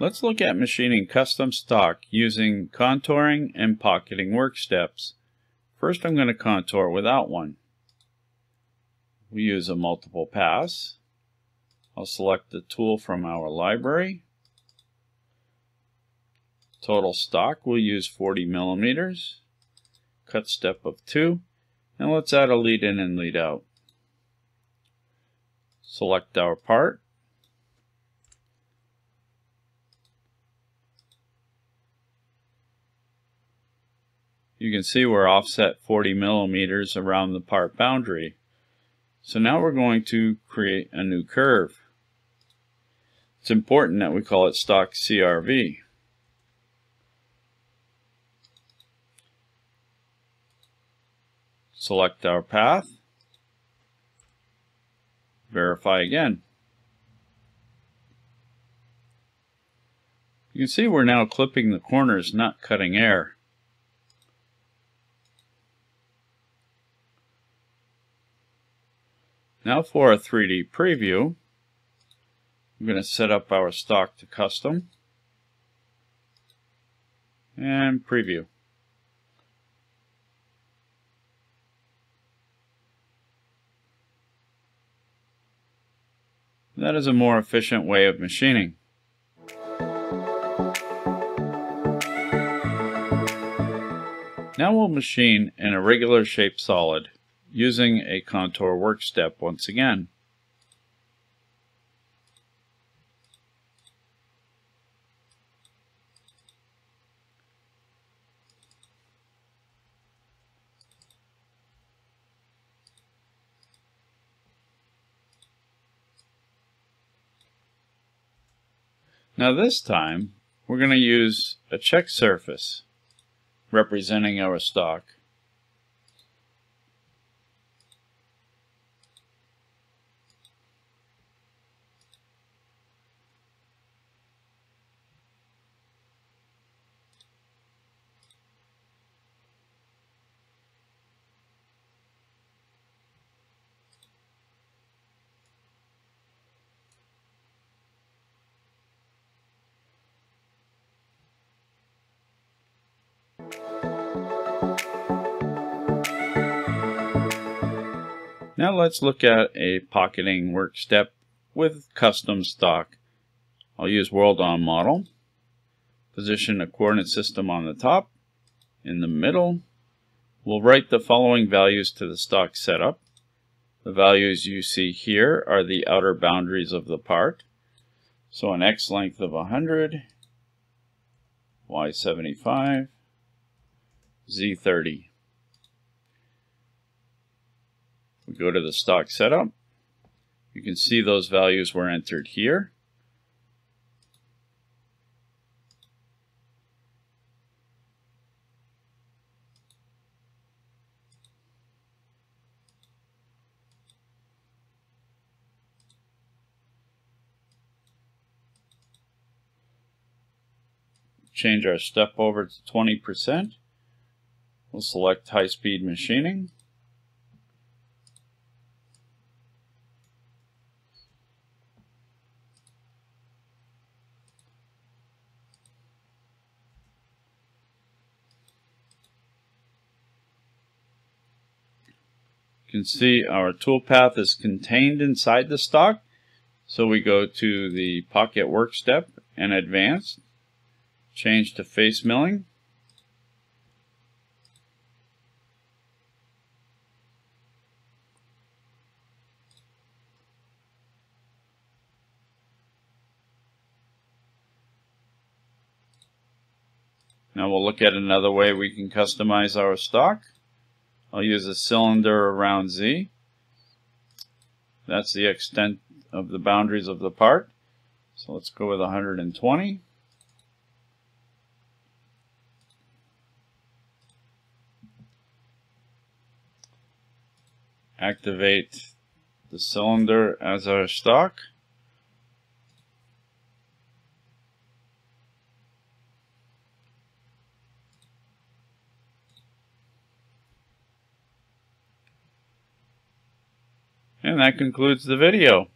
Let's look at machining custom stock using contouring and pocketing work steps. First I'm going to contour without one. We use a multiple pass. I'll select the tool from our library. Total stock we'll use 40 millimeters. Cut step of 2. And let's add a lead in and lead out. Select our part. You can see we're offset 40 millimeters around the part boundary. So now we're going to create a new curve. It's important that we call it stock CRV. Select our path. Verify again. You can see we're now clipping the corners, not cutting air. Now for a 3D preview, I'm going to set up our stock to custom and preview. That is a more efficient way of machining. Now we'll machine an irregular shaped solid using a contour work step once again. Now this time, we're going to use a check surface representing our stock. Now let's look at a pocketing work step with custom stock. I'll use World On Model. Position a coordinate system on the top. In the middle, we'll write the following values to the stock setup. The values you see here are the outer boundaries of the part. So an X length of 100, Y 75, Z 30. We go to the stock setup. You can see those values were entered here. Change our step over to 20%. We'll select high speed machining. You can see our toolpath is contained inside the stock. So we go to the pocket work step and advanced, change to face milling. Now we'll look at another way we can customize our stock. I'll use a cylinder around Z. That's the extent of the boundaries of the part. So let's go with 120. Activate the cylinder as our stock. And that concludes the video.